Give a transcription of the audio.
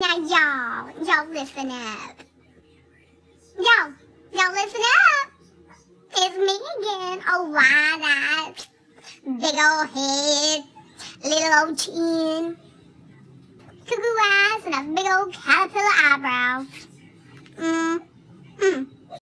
Now, y'all, y'all listen up. Y'all, y'all listen up. It's me again, a wide-eyed, big old head, little old chin, cuckoo eyes, and a big old caterpillar eyebrow.